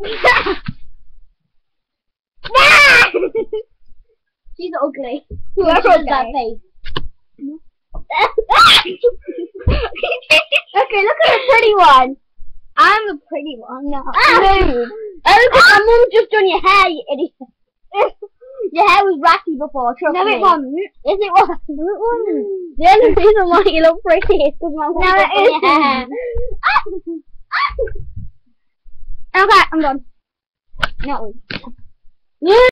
She's ugly. She does that face. okay, look at the pretty one. I'm a pretty one now. Ah. Oh, look at my mum just done your hair, you idiot. your hair was ratty before, trust No, me. it wasn't. Yes, it was. No, it wasn't. The only reason why you look pretty is because my mum No, done your hair. Okay, I'm done. No.